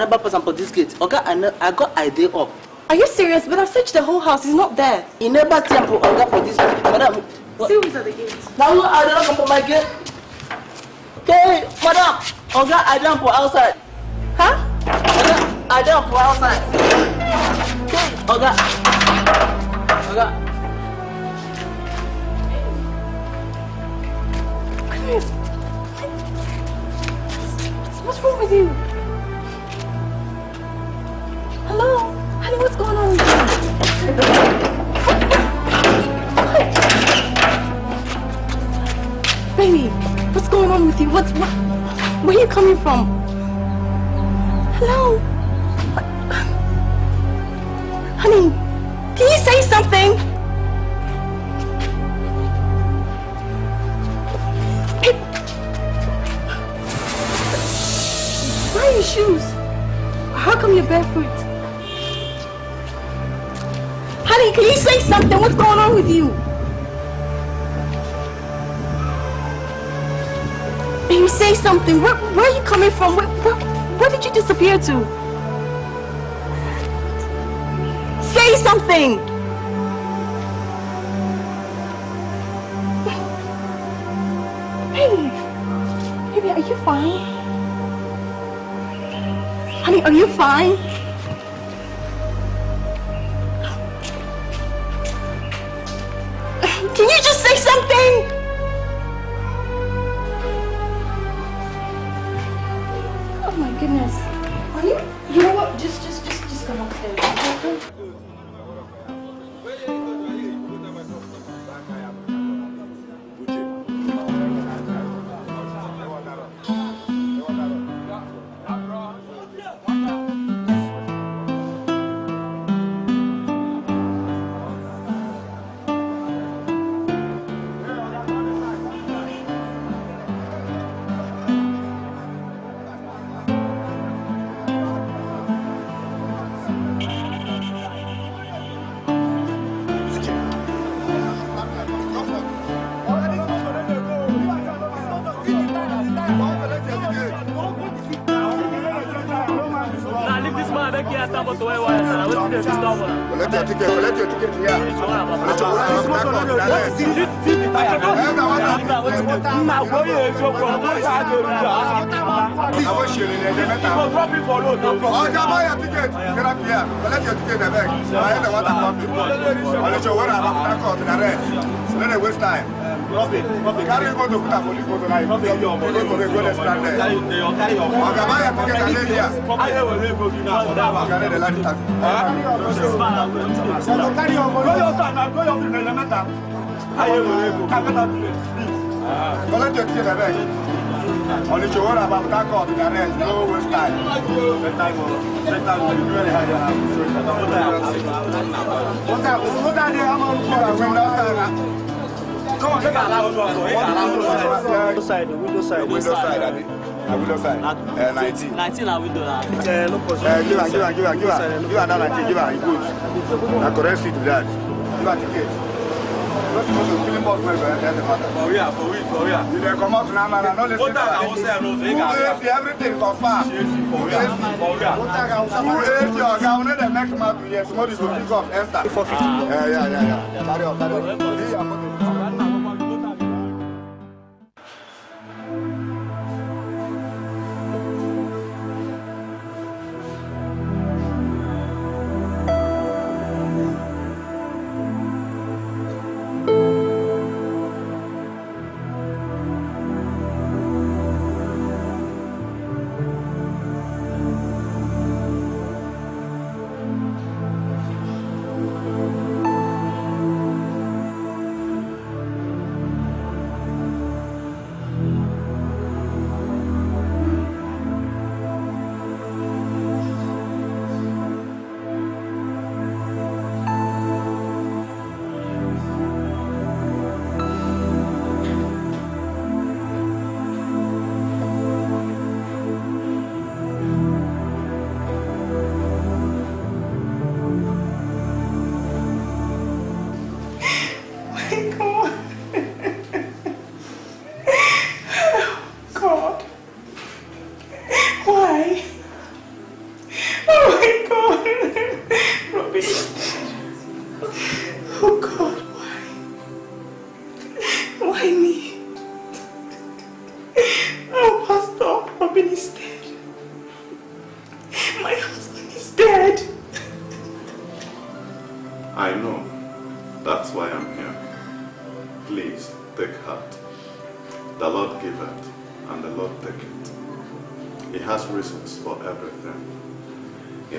Oga, I never pass am for this gate. Oga, I, I got idea up. Are you serious? But I've searched the whole house. He's not there. He never for Oga for this gate. Madam, what? See who's at the gate. Now you I don't come for my gate. Okay, madam. Oga, I don't for outside. Huh? Oga, I don't for outside. Okay, Oga. Oga. Chris. What's wrong with you? You're barefoot? Honey, can you say something? What's going on with you? Can you say something. Where, where are you coming from? Where, where, where did you disappear to? Say something! Baby! Baby, are you fine? Honey, are you fine? Carry go to put am police motor now. You go to the go dey stand there. Carry your carry your phone. Ọjà buy your ticket and dey here. I will leave you now for that one. Carry the light taxi. This man, I will carry your money. Go your time. Go your elemental. I will leave you. Calcutta place. Please. Collect your ticket abeg. On the show, what about that call to the rest? No waste time. Let time go. Let time go. You do any I'm on the window side. Come on, take a Window side, window side. Window side, Abi. Na window side. 19. 19 na window na. Eh, no possible. Uh, give her, give her, give her, give her. Give her that 19, give her. Good. Na correct seat with that. Give her ticket. Not supposed to killing boss well, but that's the matter. For real, for real, for real. You dey come out now, now. No listen so you Who AC everything confirm? For real, for real. Who AC oga? We no dey make mouth here. Somebody go pick up, enter. Yeah, yeah, yeah, yeah. Carry on, carry on.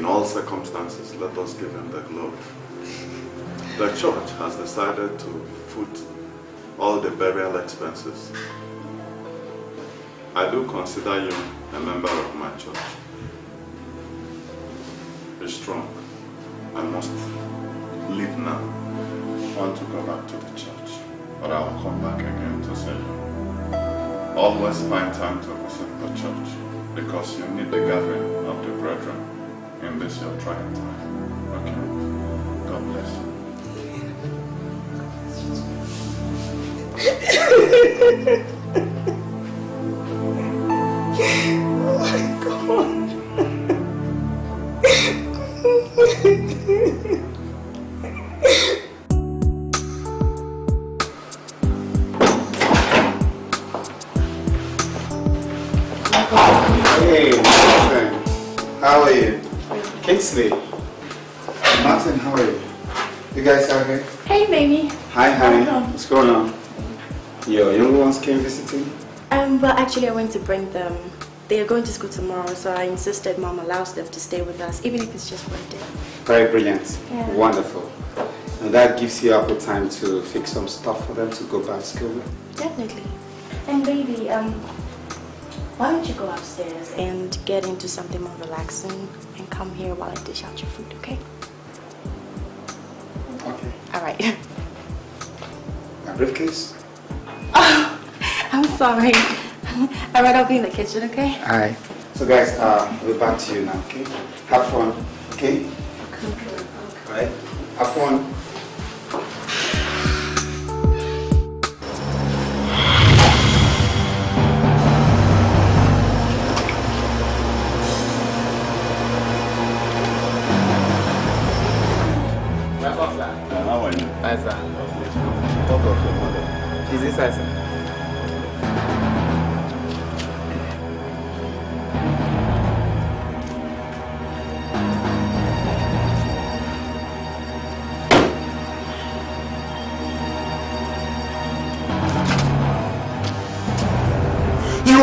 In all circumstances, let us give him the glory. The church has decided to foot all the burial expenses. I do consider you a member of my church. Be strong. I must leave now. I want to go back to the church, but I will come back again to see you. Always find time to visit the church because you need the gathering of the brethren in this your time. Okay? God bless you. bring them. They are going to school tomorrow, so I insisted mom allows them to stay with us, even if it's just one day. Very brilliant. Yeah. Wonderful. And that gives you ample time to fix some stuff for them to go back to school. Definitely. And baby, um, why don't you go upstairs and get into something more relaxing and come here while I dish out your food, okay? Okay. All right. My briefcase? Oh, I'm sorry. I'd rather be in the kitchen, okay? Alright. So guys, uh, we're back to you now, okay? Have fun, okay? Alright? Have fun. How are you? Hi, sir. Talk of your mother. She's inside, sir.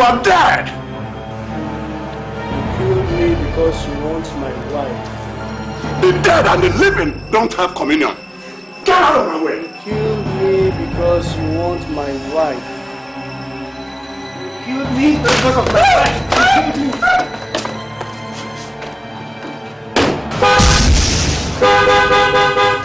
Are dead! You killed me because you want my wife. The dead and the living don't have communion. Get out of my way! You killed me because you want my wife. You killed me because of my wife. Hey,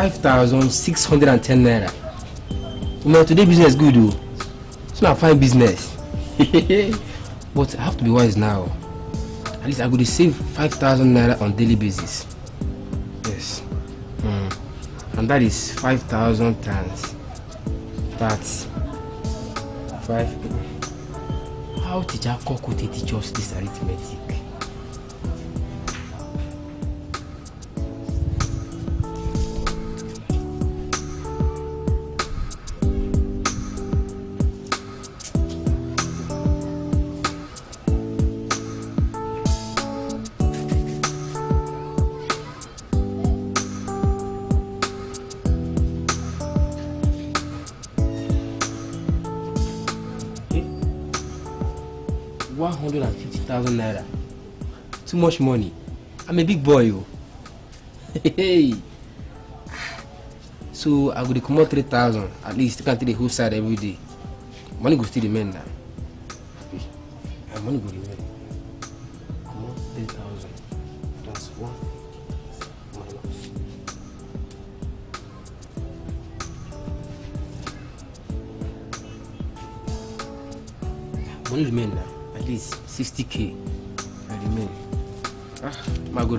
5,610 naira. Man, today business good though. It's not fine business. but I have to be wise now. At least I to save 5,000 naira on daily basis. Yes. Mm. And that is 5,000 times. Hundred and fifty thousand naira. Too much money. I'm a big boy o hey. So i go dey comot three thousand. At least take am take the whole side every day. Money go still remain na my money go remain. Comot three thousand. Plus one minus money remain na at least sixty k. I remain ah ma go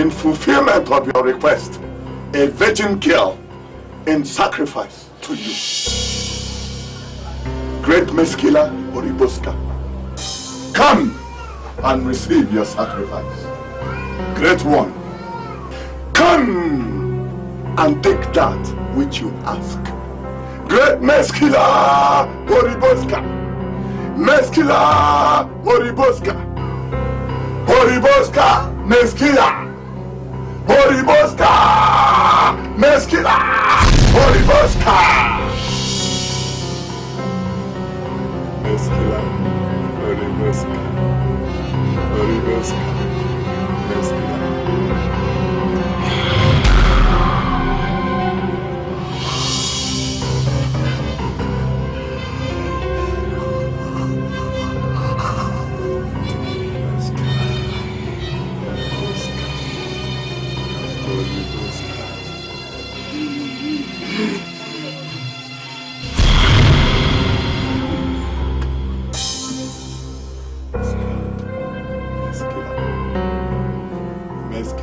in fulfillment of your request, a virgin girl in sacrifice to you. Great Meskila Oriboska, come and receive your sacrifice. Great one, come and take that which you ask. Great Meskila Oriboska, Meskila Oriboska, Oriboska Meskila, Oriboska Meskila, Oriboska. Meskila, Oriboska, Oriboska,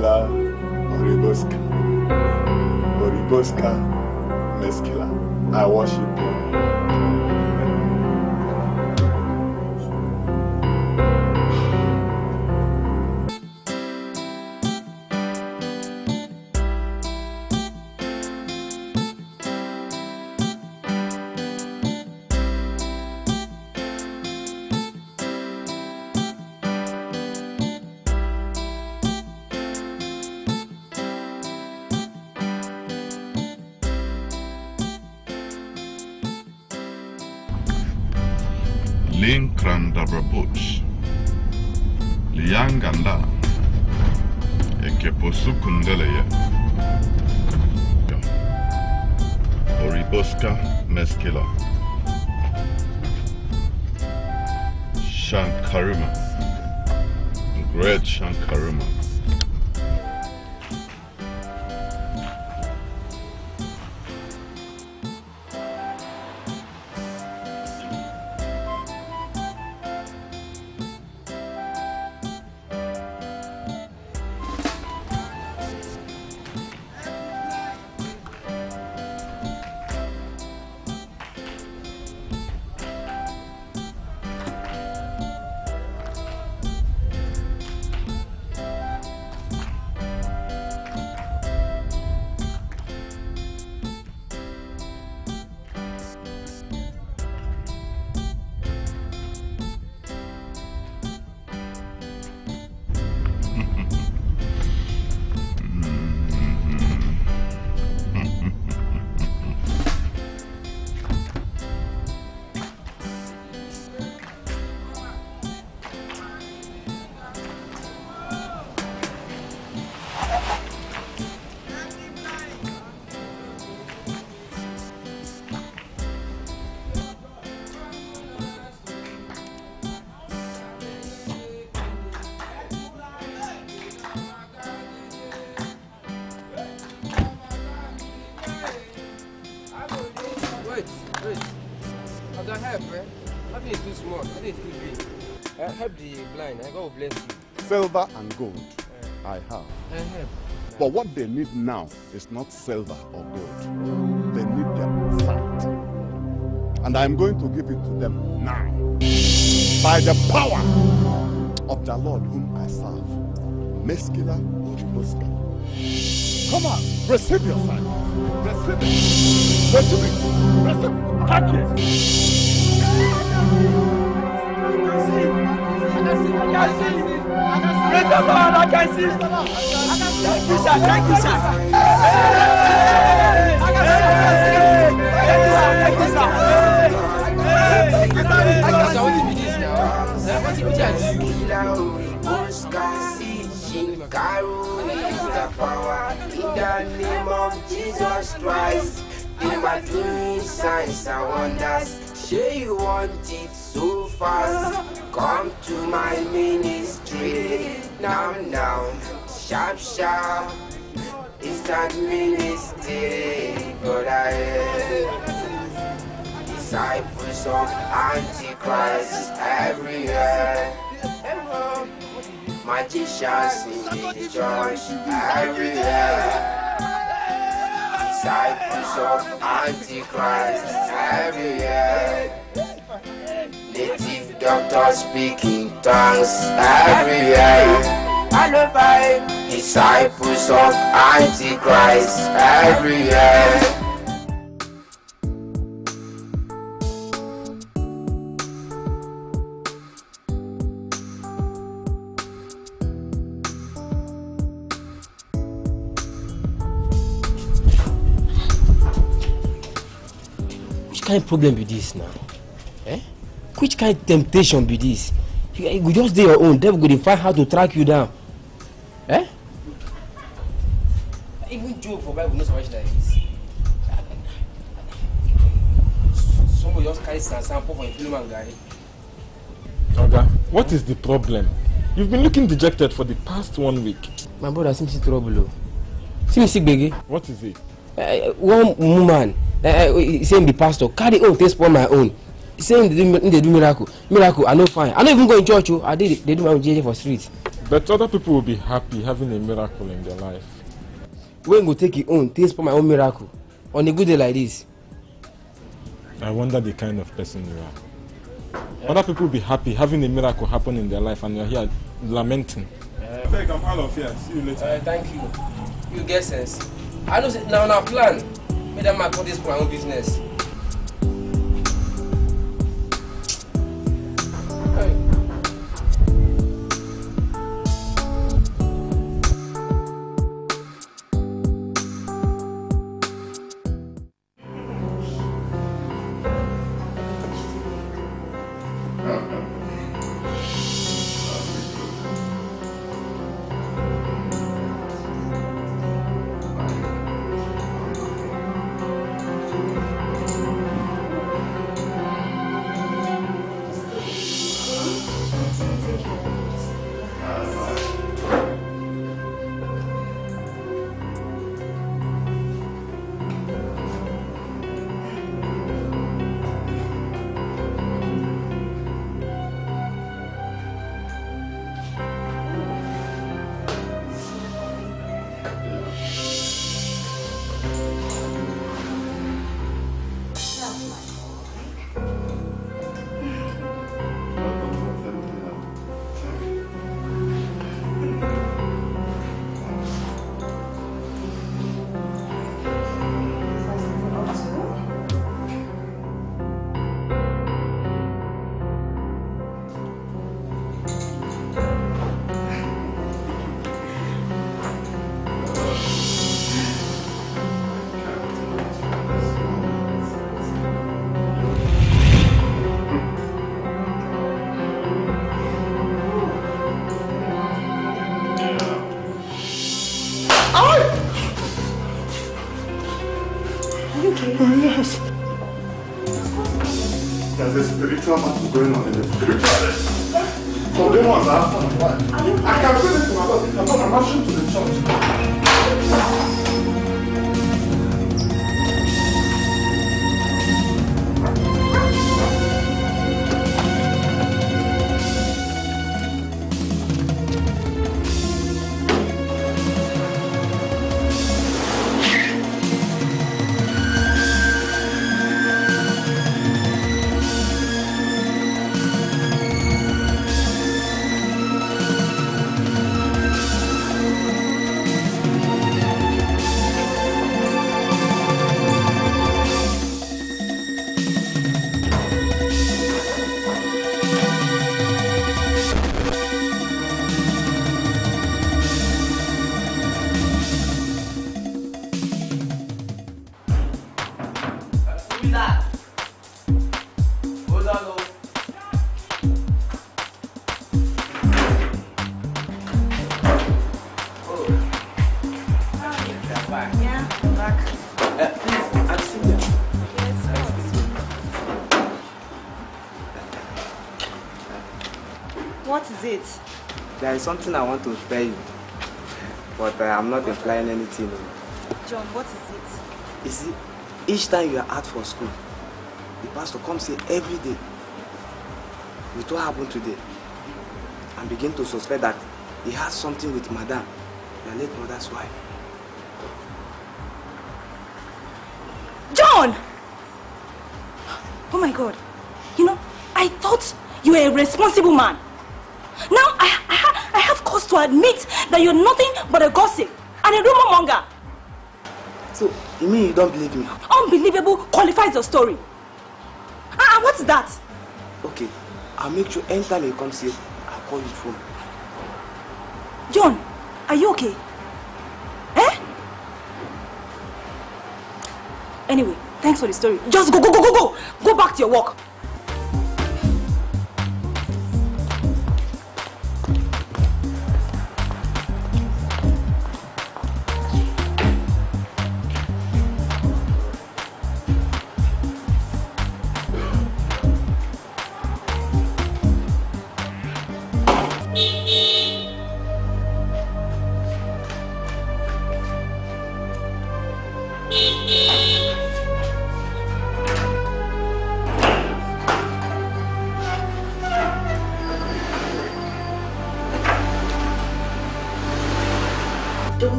Meskila, Oriboska, Oriboska. I worship you. Help the blind. I God will bless you. Silver and gold I have. Uh, help. But what they need now is not silver or gold. They need their sight. And I'm going to give it to them now. By the power of the Lord whom I serve. Meskila Oriboska. Come on, receive your sight. Receive it. Receive it. Receive it. Catch it. Praise the Lord, I can see. Thank you, sir. Thank you, sir. Hey! Thank you, sir. Thank you, sir. Because I want to be this now. Uh, what what you is the power in the name of Jesus Christ. In my doing signs and wonders. Say you want it so fast. Come to my ministry. Now, now, sharp, sharp. It's that ministry. But I am disciples of Antichrist everywhere. magicians in the church everywhere. Disciples of Antichrist everywhere. Native doctors speaking tongues everywhere. Disciples of Antichrist everywhere. Which kind of problem be this now? Which kind of temptation be this? You, you go just do your own. Devil go dey find how to track you down. Eh? Even Job for Bible no survive like this. Somebody just carry sand pour for him fellow man garri. Oga, what is the problem? You've been looking dejected for the past one week. My brother see me see trouble o. See me see gbege. What is it? Uh, one woman uh, say him be pastor carry own take spoil my own say him dey do miracle miracle i no fine i no even go in church o i dey dey do my own jeje for street. But other people will be happy having a miracle in their life. wey go take him own take spoil my own miracle on a good day like this. I wonder the kind of person you are. Other people will be happy having a miracle happen in their life and you're here lamenting. Uh, Beg, I'm out of here. See you later. Uh, thank you you get sense i know say na una plan make that man come dey spoil my own business. What is it? There is something I want to tell you, but uh, I'm not implying anything. John, what is it? You see, each time you are out for school, the pastor comes here every day with what happened today and begin to suspect that he has something with Madame, your late mother's wife. John! Oh my god. You know, I thought you were a responsible man. Now I, I, ha- I have cause to admit that you're nothing but a gossip and a rumor monger. So, you mean you don't believe me? Unbelievable qualifies your story. Ah, ah, what's that? Okay, I'll make sure anytime you come here, I'll call you phone. John, are you okay? Eh? Anyway, thanks for the story. Just go, go, go, go, go! Go back to your work.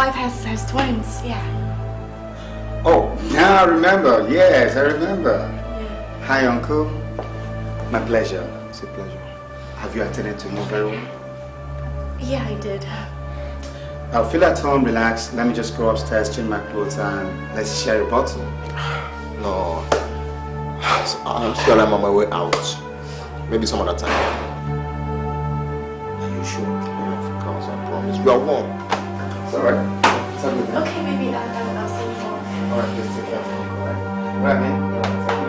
Wife has has twins. Yeah. Oh, now I remember. Yes, I remember. Hi, Uncle. My pleasure. It's a pleasure. Have you attended to him very well? Yeah, I did. I'll feel at home, relax. Let me just go upstairs, change my clothes, and let's share a bottle. No. I'm still I'm on my way out. Maybe some other time. Are you sure? Yeah, of course, I promise. You are warm. It's all good. Okay, baby, I'll, I'll, I'll send you off. Alright, let's take care of Uncle, alright? Man? Yeah, take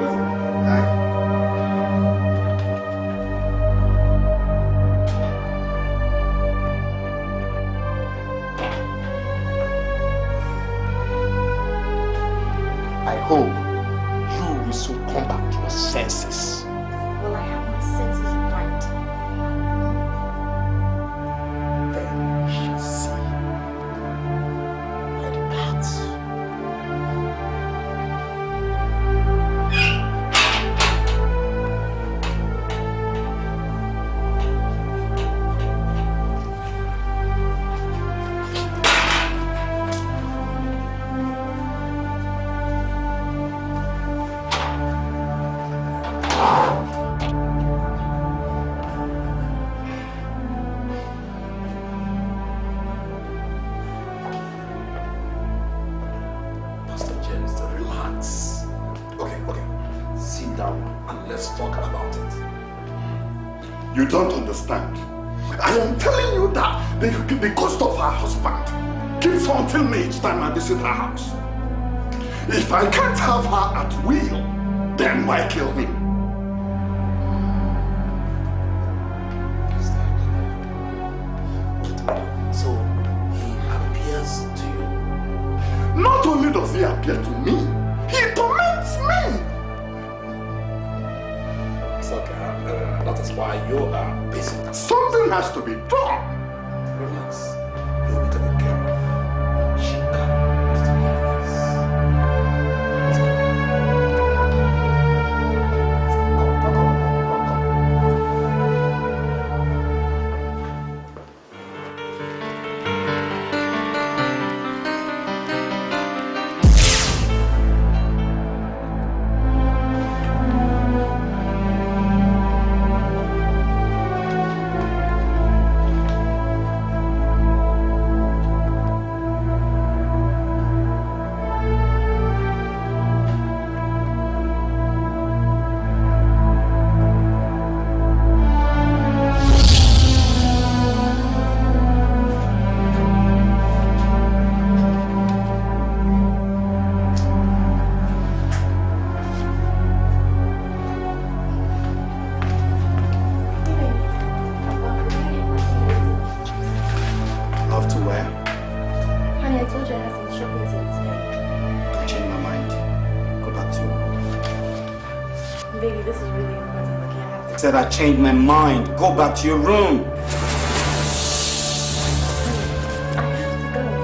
said, I changed my mind. Go back to your room.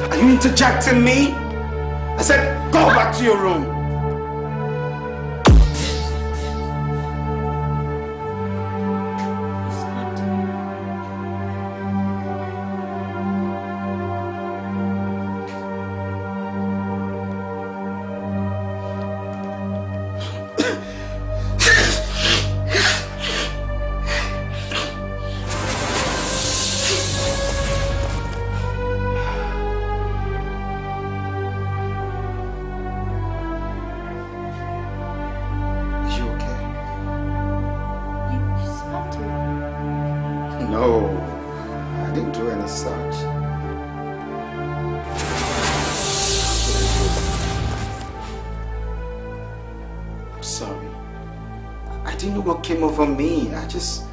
Are you interjecting me? I said, go back to your room. came over me. I just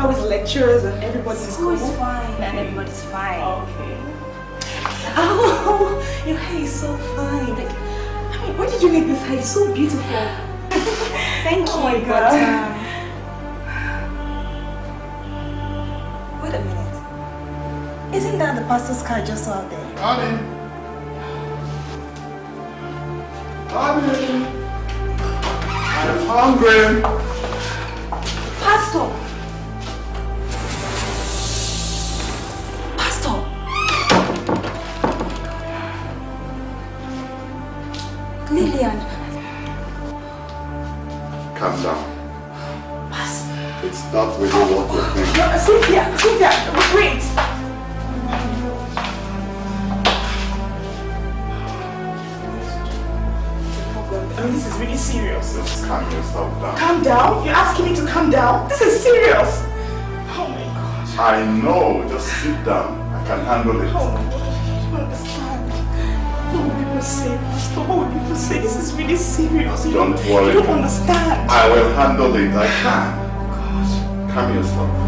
how is lectures and everybody in School school? is fine and everybody's fine. Okay. Oh, your hair is so fine. Like, I mean, where did you make this hair? It's so beautiful. Thank you. Oh my but, God. um, wait a minute. Isn't that the pastor's car just out there? Honey. Honey. I'm hungry. Pastor! Pastor! Lillian, Calm down. Pastor! It's not really what you think. No, Cynthia! Cynthia! Wait! I mean, this is really serious. Just calm yourself down. Calm down? You're asking me to calm down? This is serious! Oh my god. I know. Just sit down. I can handle it. Oh my god. I don't understand. Would people say, Pastor? What people say? This is really serious. You Don't worry. You don't understand. I will handle it. I can. Calm yourself. Leave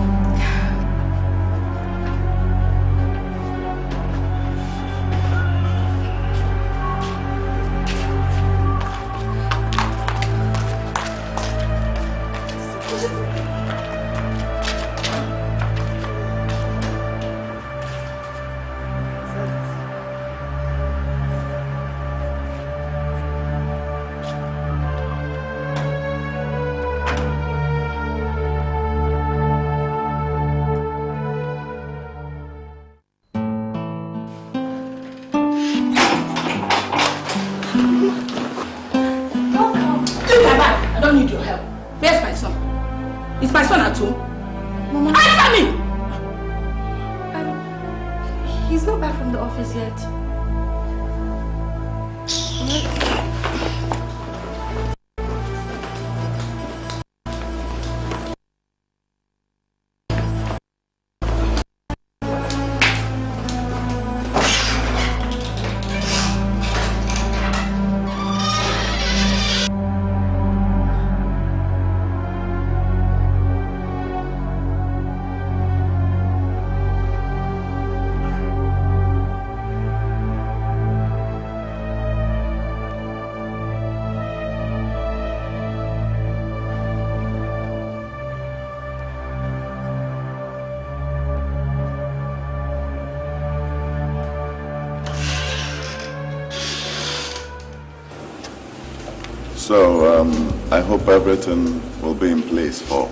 hope everything will be in place for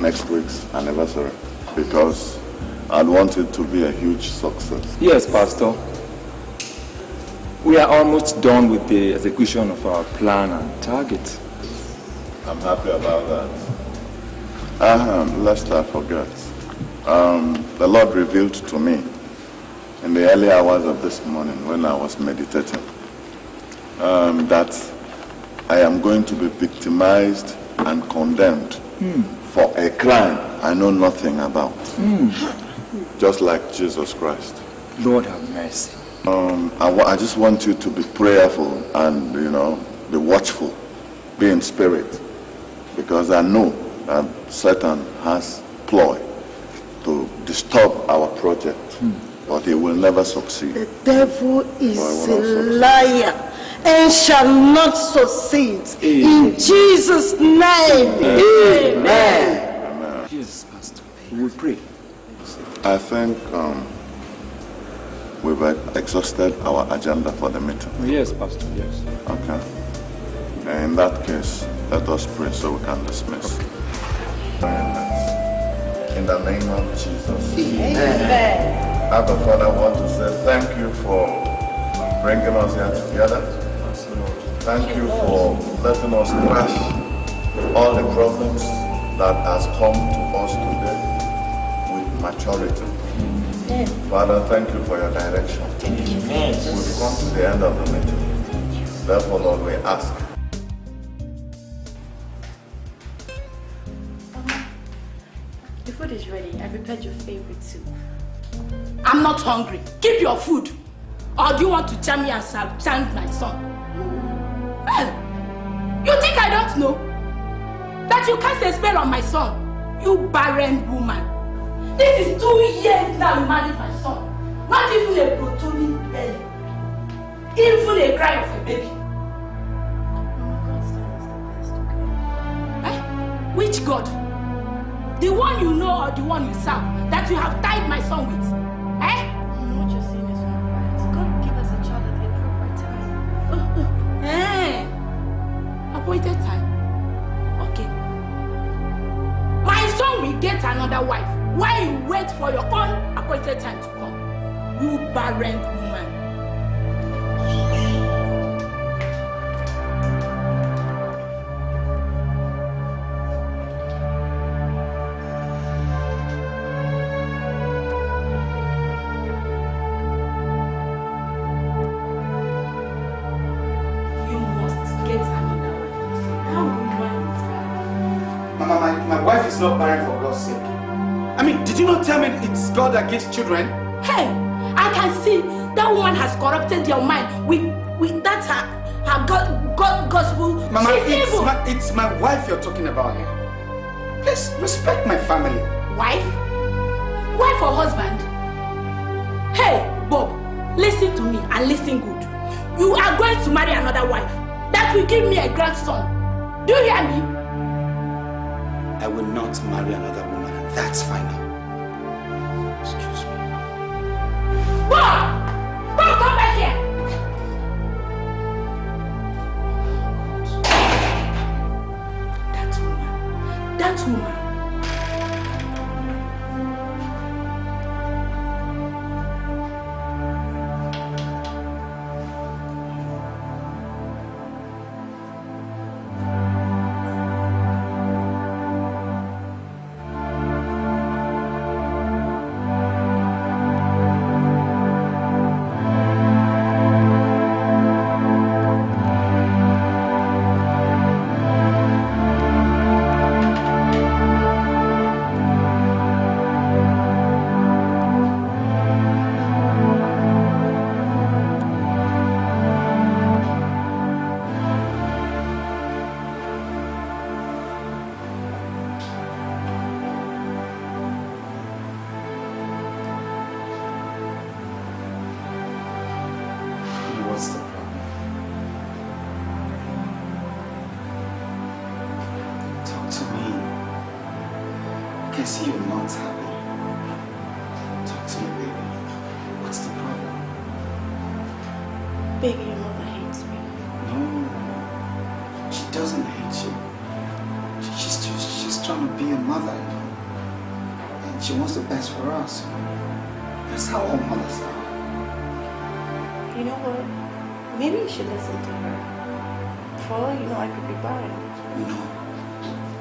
next week's anniversary because I'd want it to be a huge success. Yes, Pastor. We are almost done with the execution of our plan and target. I'm happy about that. Um, lest I forget, um, the Lord revealed to me in the early hours of this morning when I was meditating um, that I am going to be victimized and condemned Hmm. for a crime I know nothing about, Hmm. just like Jesus Christ. Lord have mercy. Um, I, I just want you to be prayerful and, you know, be watchful, be in spirit, because I know that Satan has ploy to disturb our project, but he will never succeed. The devil is a liar and shall not succeed. In Jesus' name. Amen. Yes, Pastor. We will pray. I think um, we've exhausted our agenda for the meeting. Yes, Pastor, yes. Okay. In that case, let us pray so we can dismiss. In the name of Jesus. Amen. Abba Father, I want to say thank you for bringing us here together. Thank you for letting us trash all the problems that has come to us today with maturity. Father, thank you for your direction. We've come to the end of the meeting. Therefore, Lord, we ask. The food is ready. I prepared your favorite soup. I'm not hungry. Keep your food. Or do you want to jam me and shang my son? You think I don't know? That you cast a spell on my son? You barren woman. This is two years now you married my son. Not even a protruding belly. Even a cry of a baby. Eh? Which God? The one you know or the one you serve that you have tied my son with? Eh? Time. Eh? Appointed time. Okay. My son will get another wife while you wait for your own appointed time to come. You barren woman. Is not barren for God's sake. I mean, did you not tell me it's God that gives children? Hey, I can see that woman has corrupted your mind with with that her, her God, God gospel. Mama, She's it's evil. my, it's my wife you're talking about here. Please respect my family. Wife? Wife or husband? Hey, Bob, listen to me and listen good. You are going to marry another wife. That will give me a grandson. Do you hear me? I will not marry another woman, that's final.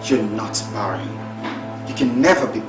You're not barren. You can never be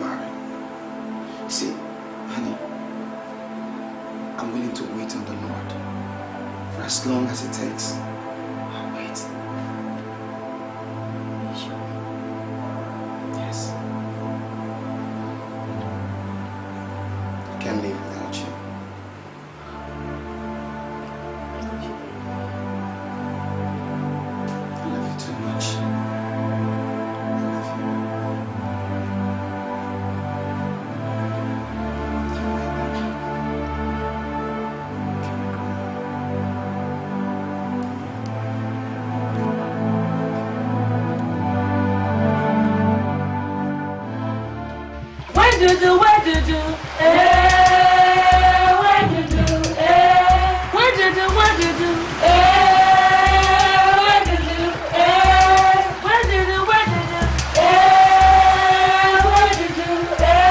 do do, where do do, eh? Where do do, eh? Where do do, where do do, eh? Eh? Eh? Eh?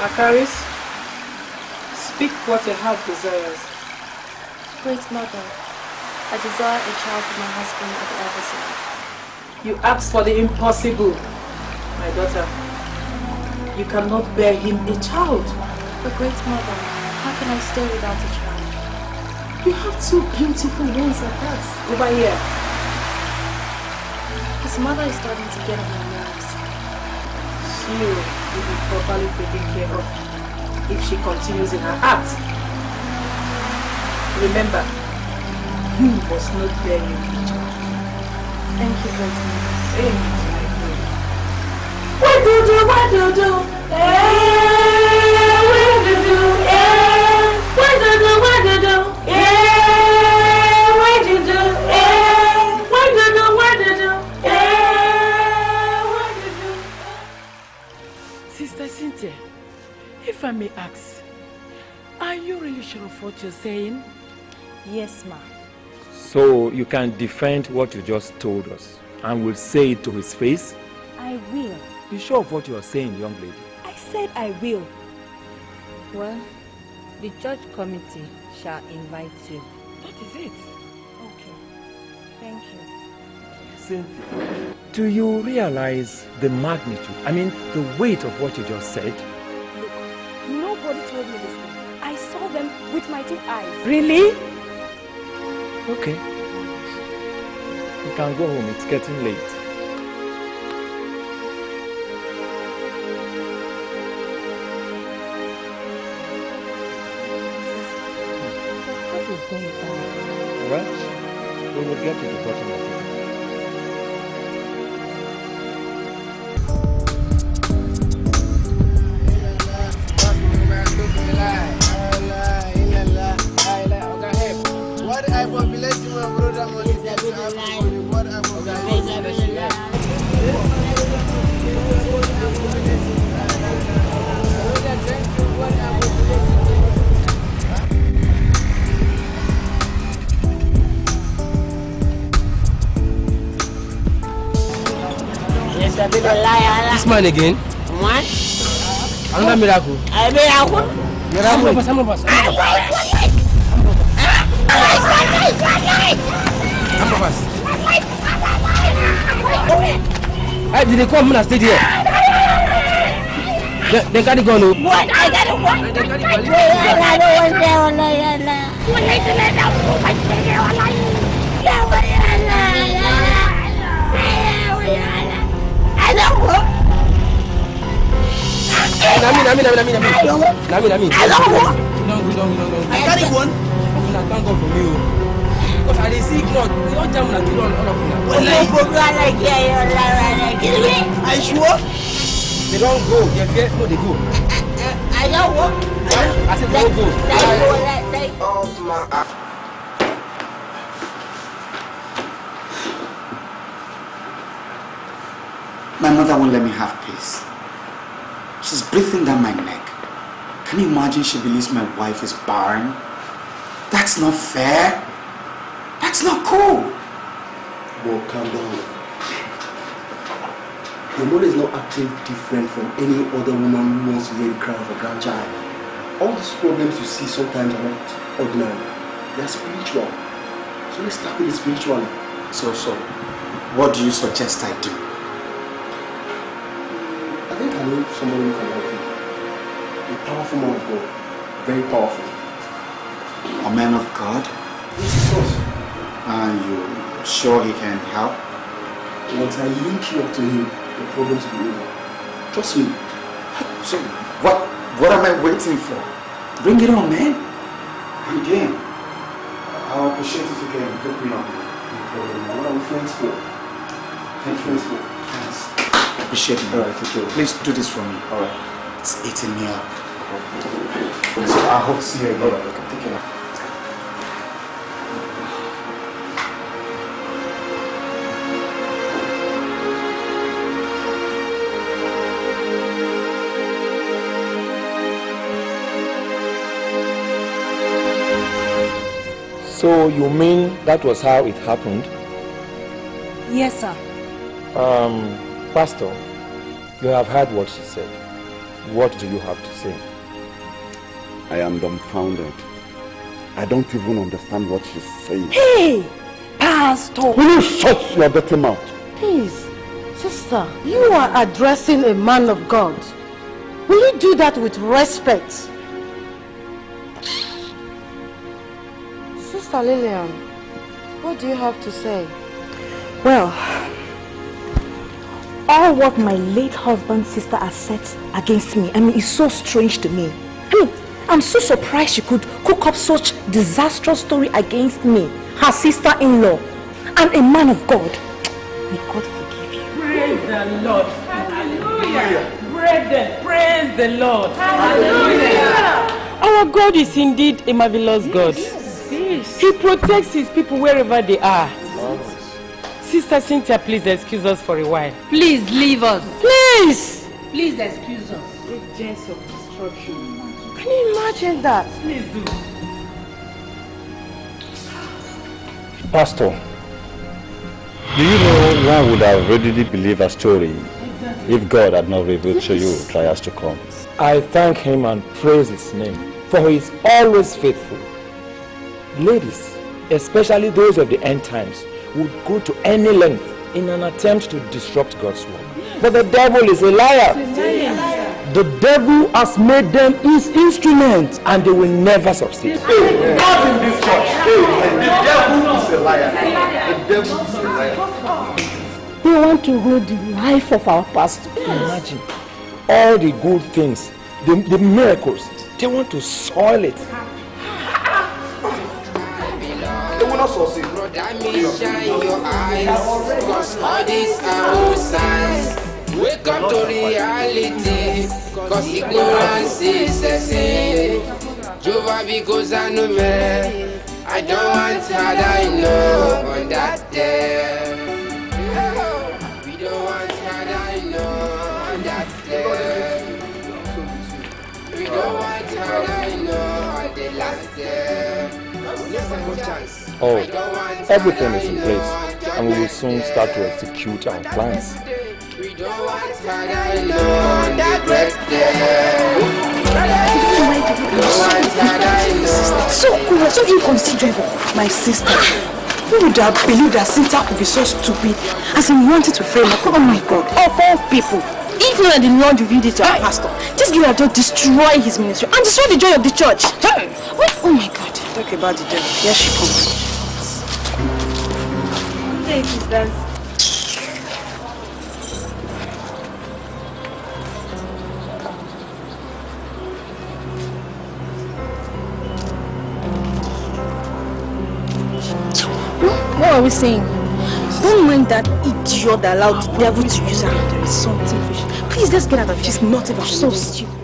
Macaris, speak what your heart desires. Great mother, I desire a child for my husband at the other side. You ask for the impossible, my daughter. You cannot bear him a child. But great mother, how can I stay without a child? You have two beautiful ones at that. Over here. His mother is starting to get on my nerves. She will be properly taken care of if she continues in her act. Remember, you must not bear your picture. Thank you, Great Thank you, So you can defend what you just told us and will say it to his face? I will. You sure of what you are saying, young lady? I said I will. Well, the church committee shall invite you. That is it. Okay. Thank you. Cynthia, do you realize the magnitude, I mean the weight of what you just said? Look, nobody told me this thing. I saw them with my two eyes. Really? Okay. You can go home, it's getting late. Get to the bottom of it. Liar. This man again? What? Another miracle. I be a good. Some of us, some of us. Some of us. Hey, did they come and stay there? They, they carry gun. oh. What? I got it. What? I got it. I don't want that. Wallah, yalla. Wallah, it's not that. I said it. Wallah. Ya, wallah, yalla, yalla. I don't want. Nami, nami, nami, nami, nami. Nami, nami. I don't want. Don't go, don't go, don't go. I carry one. Una thank God for me. oh. Because I dey see blood. We don jam una kill all all of una. Wallah, problem like ya, yalla, yalla. Kill me. I sure. They don go. They fear. No, they go. I don't want. I said they go. You, wallah. Thank you. Oh my. My mother won't let me have peace. Breathing down my neck. Can you imagine she believes my wife is barren? That's not fair. That's not cool. Well, calm down. Your mother is not acting different from any other woman who wants to really cry for a grandchild. All these problems you see sometimes are not ordinary. They are spiritual. So let's tackle it spiritually. So, so, what do you suggest I do? I think I know somebody who can help you. A powerful man of God. Very powerful. A man of God? This is us. Are you sure he can help? Once I link you up to him, the problems will be over. Trust me. So, what, what am I waiting for? Bring it on, man. I'm game. I'll appreciate if you can hook me up. No problem. What are we friends for? Thanks, friends for. Thanks. Appreciate it. All right, take care. Please do this for me. All right. It's eating me up. So I hope to see you again. All right, okay. Take care. So you mean that was how it happened? Yes, sir. Um, Pastor, you have heard what she said. What do you have to say? I am dumbfounded. I don't even understand what she's saying. Hey, Pastor. Will you shut your dirty mouth? Please, sister, you are addressing a man of God. Will you do that with respect? Sister Lillian, what do you have to say? Well, all what my late husband's sister has said against me, I mean, it's so strange to me. I mean, I'm so surprised she could cook up such disastrous story against me, her sister-in-law, and a man of God. May God forgive you. Praise the Lord. Hallelujah. Brethren, praise the Lord. Hallelujah. Our God is indeed a marvelous God. He protects his people wherever they are. Sister Cynthia, please excuse us for a while. Please leave us. Please! Please excuse us. Agents of destruction. Can you imagine that? Please do. Pastor, do you know one would have readily believed a story if God had not revealed to you trials to come? I thank him and praise his name, for he is always faithful. Ladies, especially those of the end times, would go to any length in an attempt to disrupt God's work. But the devil is a liar. The devil has made them his instruments and they will never succeed. Not in this church. The devil is a liar. The devil is a liar. They want to ruin the life of our pastor. Imagine all the good things, the, the miracles, they want to soil it. They will not succeed. Brother, me shine your eyes, cause all these are old signs. Wake up to reality, cause ignorance is a sin. Jehovah, because I know me, I don't want had I know on that day. We don't want had I know on that day. We don't want had I know on the last day. Oh, everything is in place and we will soon start to execute our plans. We don't I know on that. So cool, so inconsiderate. My sister. Who would have believed that Cynthia could be so stupid as in wanted to frame up? Oh my God, of all people. If not the Lord revealed it to our pastor, this girl have just destroy his ministry and destroy the joy of the church. What? Oh my God. Talk about the devil. Here she comes. Hey, sisters. What are we saying? Don't mind that idiot that allowed the devil to use her. There is something fishy. Please, let's get out of here. She's not even so stupid.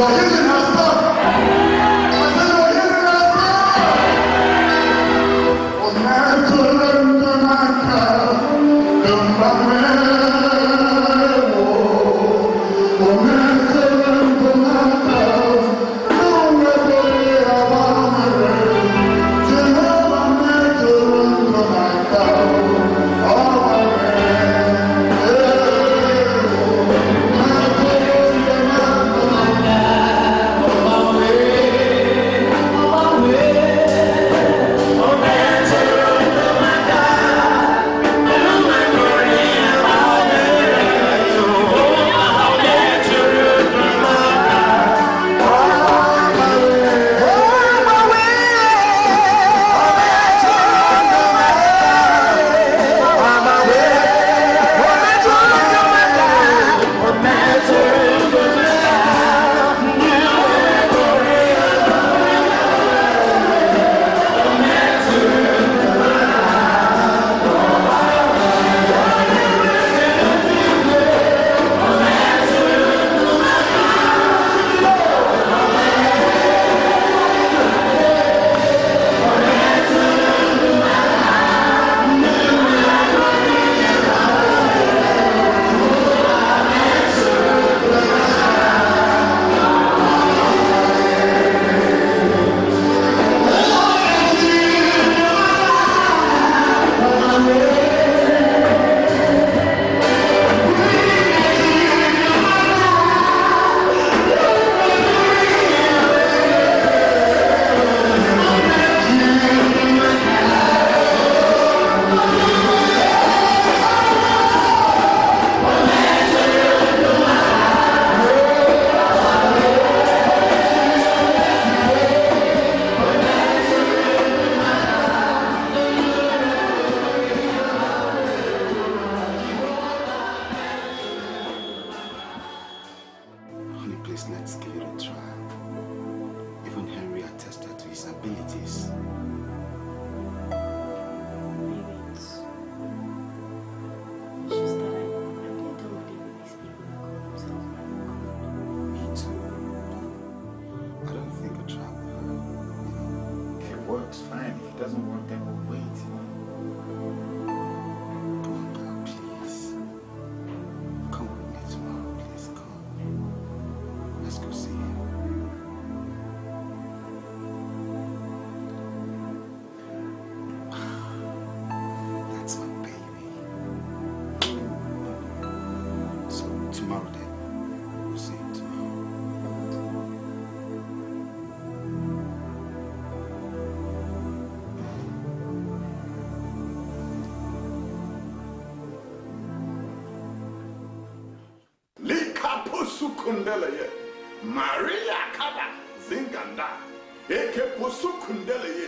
Your reason has power. Kundele, Maria Kada Zinganda, Eke Pusu Kundele.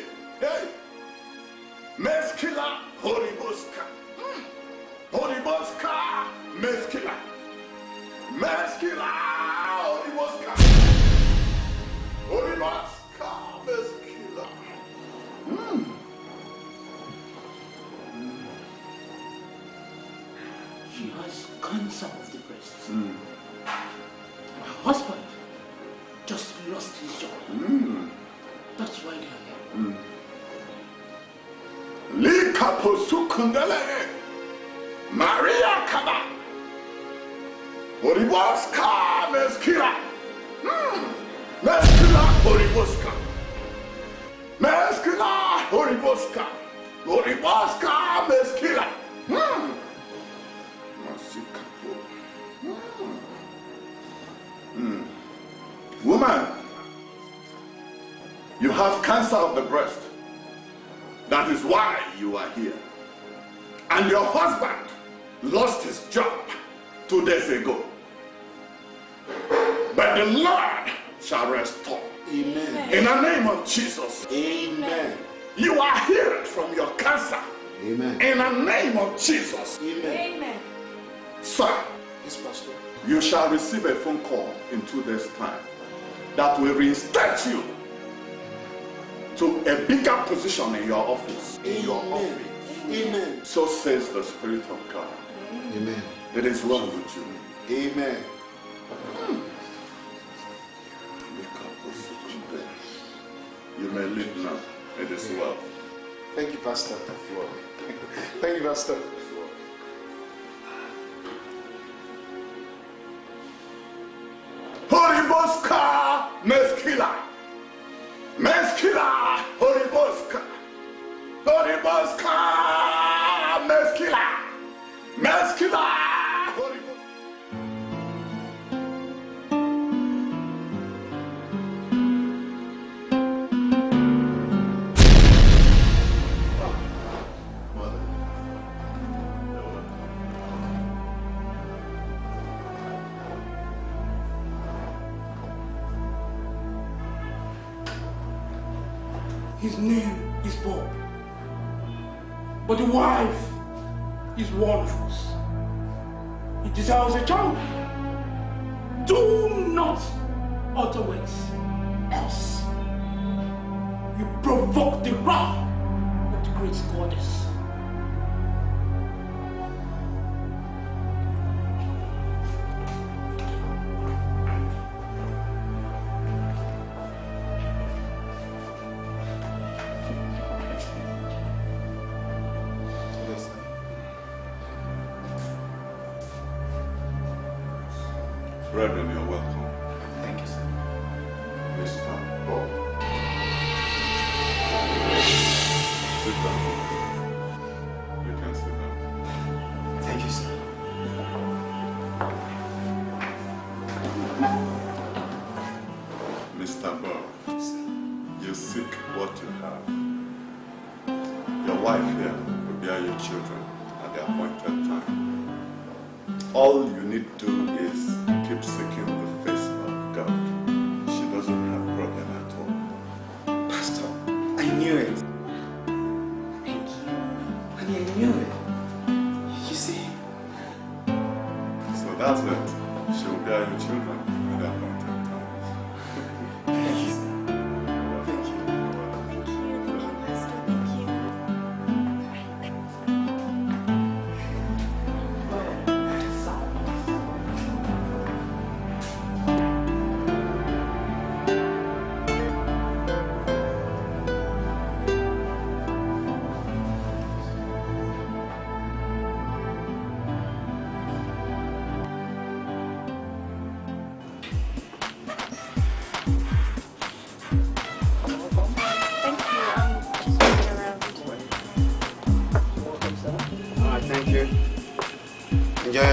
will reinstate you to a bigger position in your office. In Amen. your office. Amen. So says the Spirit of God. Amen. It is well with you. Amen. You may leave now. It is well. Thank you, Pastor. Thank you, Pastor. Horiboska Meskila. Meskila Horiboska. Horiboska Meskila. Meskila. wife is one of us. He desires a child. Do not utter words, else you provoke the wrath of the great goddess.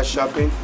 shopping.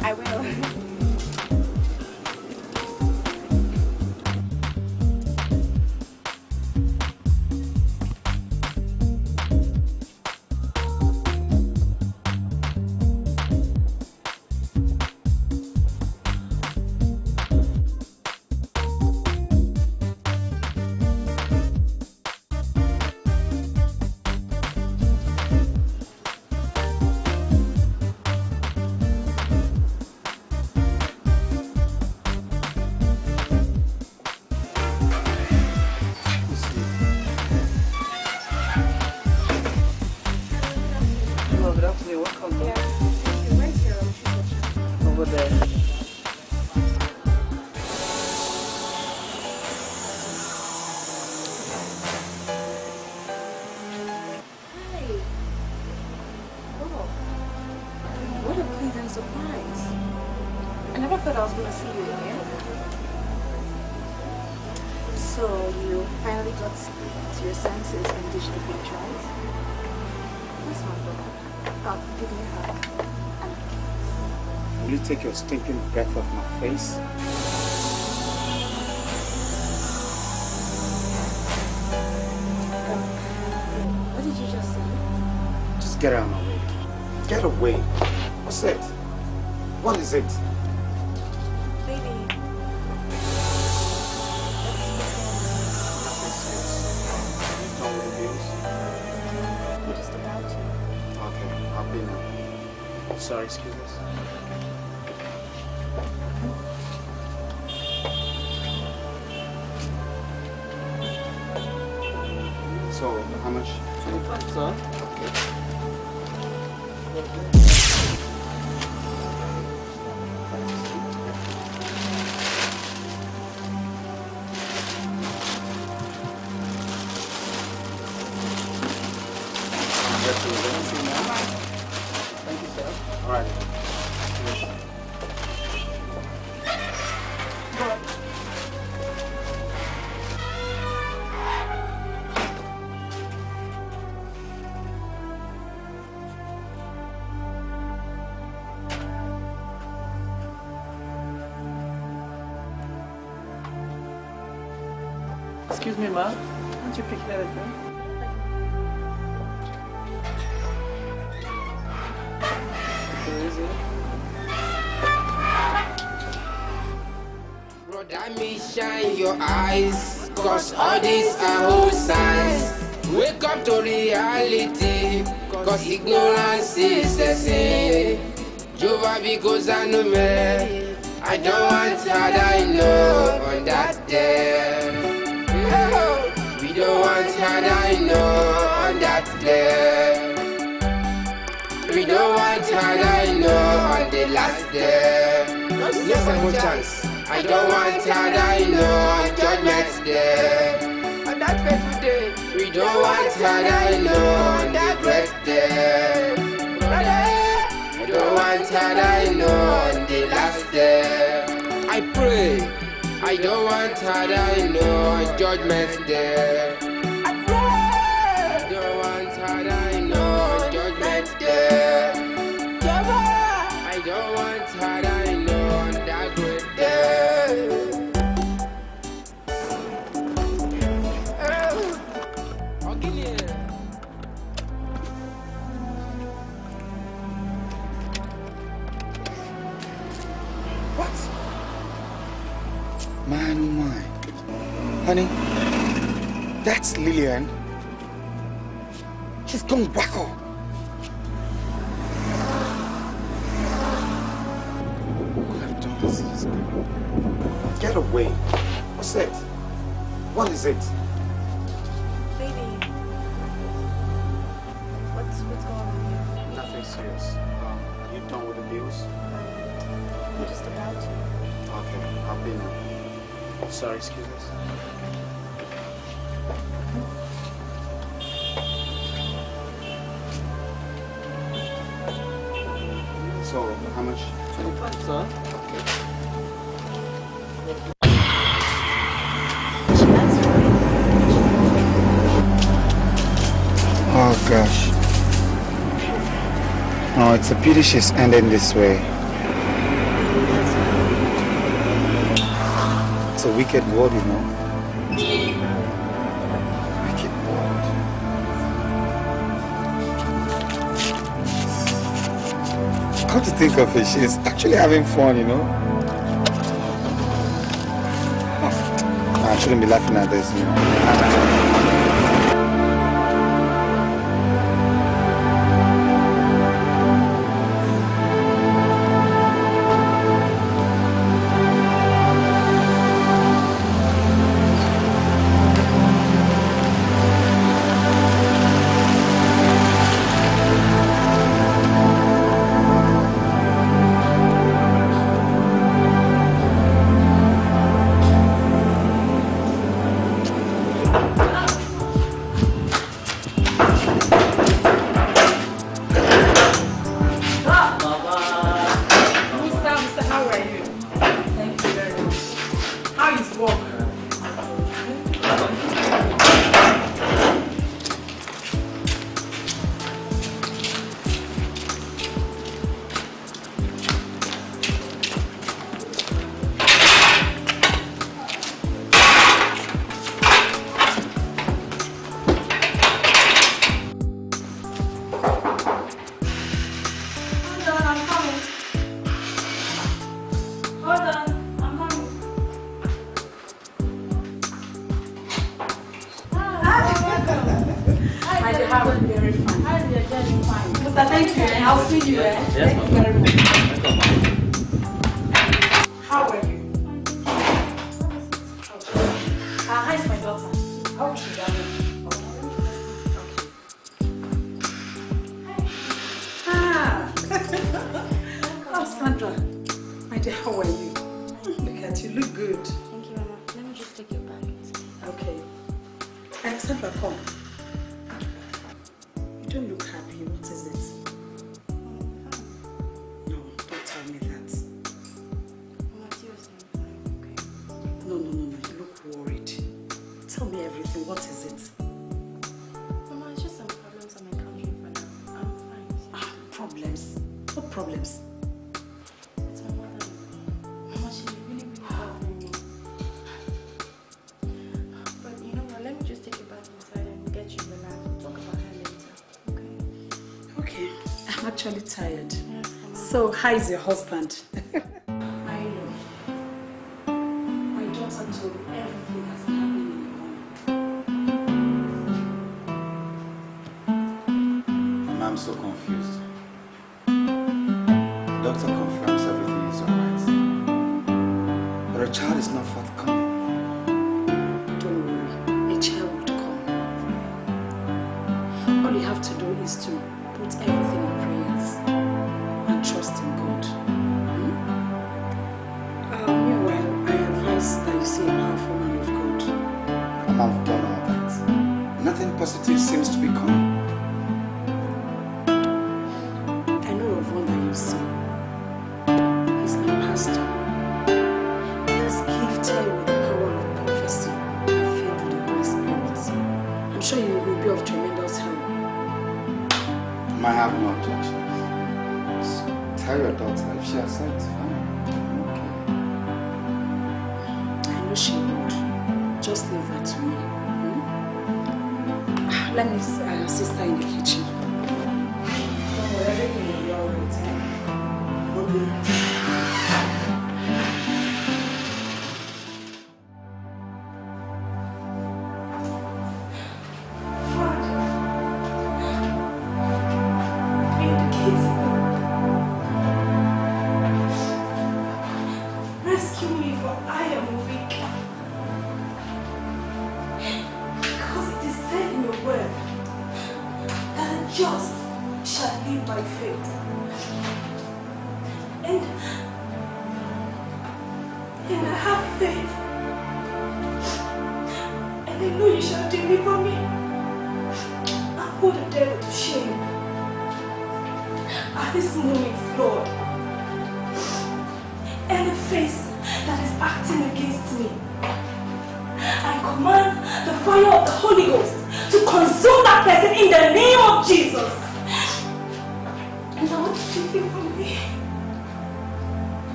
Will you take your stinking breath off my face? What did you just say? Just get out of my way. Get away. What's it? What is it? Excuse us. Excuse me, ma. Can't you pick that up? Where is it? Brother, me shine your eyes, cause all these are whole signs. Wake up to reality, cause ignorance is a sin. Jehovah, because I know me, I don't want had I know on that day. We don't want had I know on that day. We don't want had I know on the last day. No second chance. I don't want had I know on judgment day. On that fateful day. We don't want had I know on that great day. Brother, we don't want had I know on the last day. I pray. I don't want had I know on judgment that's Lillian. She's gone wacko. What have done this is Get away. What's that? What is it? Baby. What's what's going on here? Nothing serious. Um, are you done with the bills? I'm just about to. Okay, I'll be now. Sorry, excuse us. It's a pity she's ending this way. It's a wicked world, you know. Wicked world. Come to think of it, she's actually having fun, you know. Oh, I shouldn't be laughing at this, you know. Actually tired. So, how is your husband?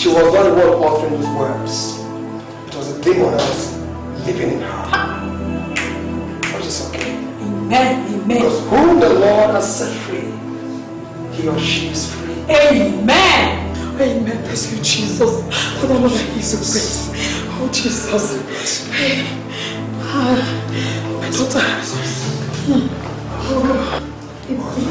She was not the one uttering those words. It was a demon that was living in her. But it's okay. Amen. Amen. Because whom the Lord has set free, he or she is free. Amen. Amen. Bless you, Jesus. For the Lord Jesus. your. Oh, Jesus. Hey. Ah, my daughter. Hmm. Oh.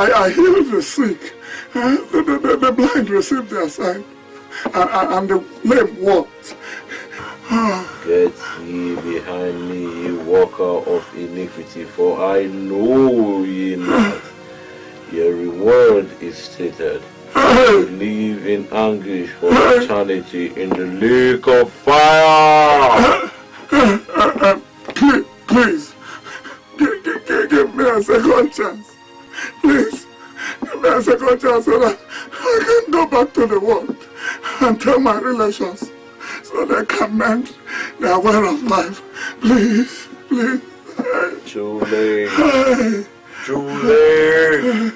I, I healed the sick. The, the, the, the blind received their sight. And, and the lame walked. Get ye behind me, ye worker of iniquity, for I know ye not. Your reward is stated. You live in anguish for eternity in the lake of fire. Please, please, give, give, give, give me a second chance. Please, give me a second chance so that I can go back to the world and tell my relations so they can mend their way of life. Please, please. Late. Too late.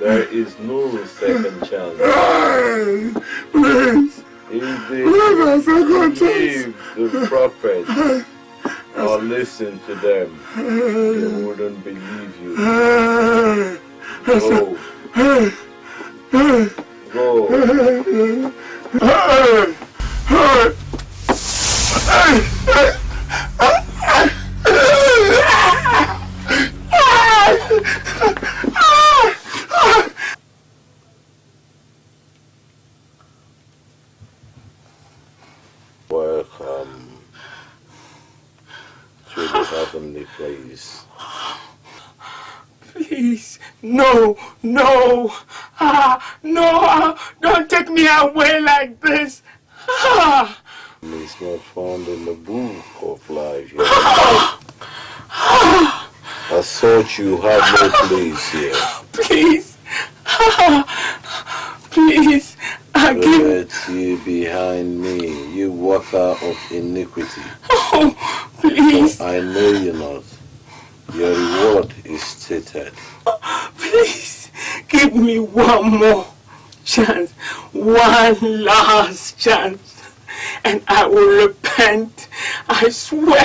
There is no second chance. Hey, please. If they Please, a second believe the prophet or listen to them, they wouldn't believe you. Welcome to the heavenly place. Please, no, no, ah, no, ah, don't take me away like this. Ah, It's not found in the book of life. I thought you have no place here. please, ah, please, ah, give, Get ye behind me, you worker of iniquity. oh, please, I know you're not. Your reward is stated. please, give me one more chance, one last chance, and I will repent. I swear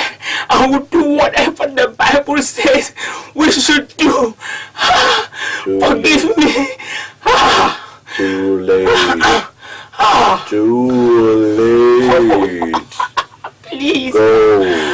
I will do whatever the Bible says we should do. Ah, Forgive me. Too late. Too late. Please. Go.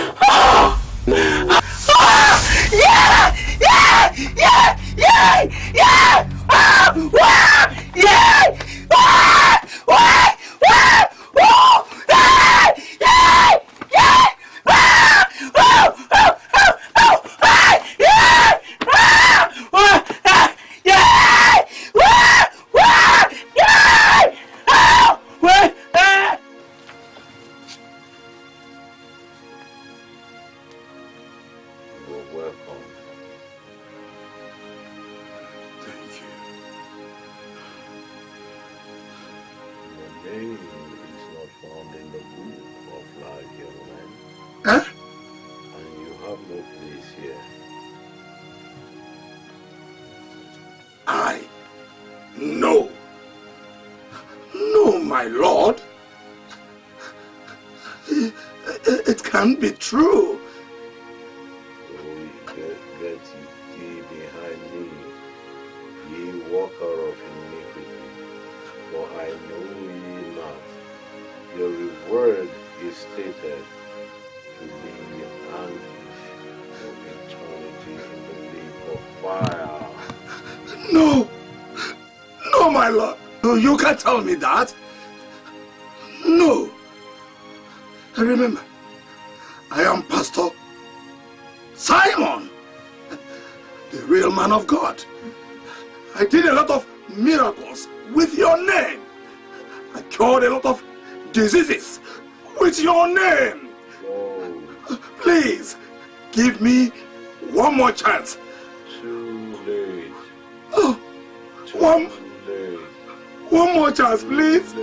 You can't tell me that. No. Remember, I am Pastor Simon, the real man of God. I did a lot of miracles with your name. I cured a lot of diseases with your name. Please, give me one more chance. Too late. Oh, one, Late. One more chance, please.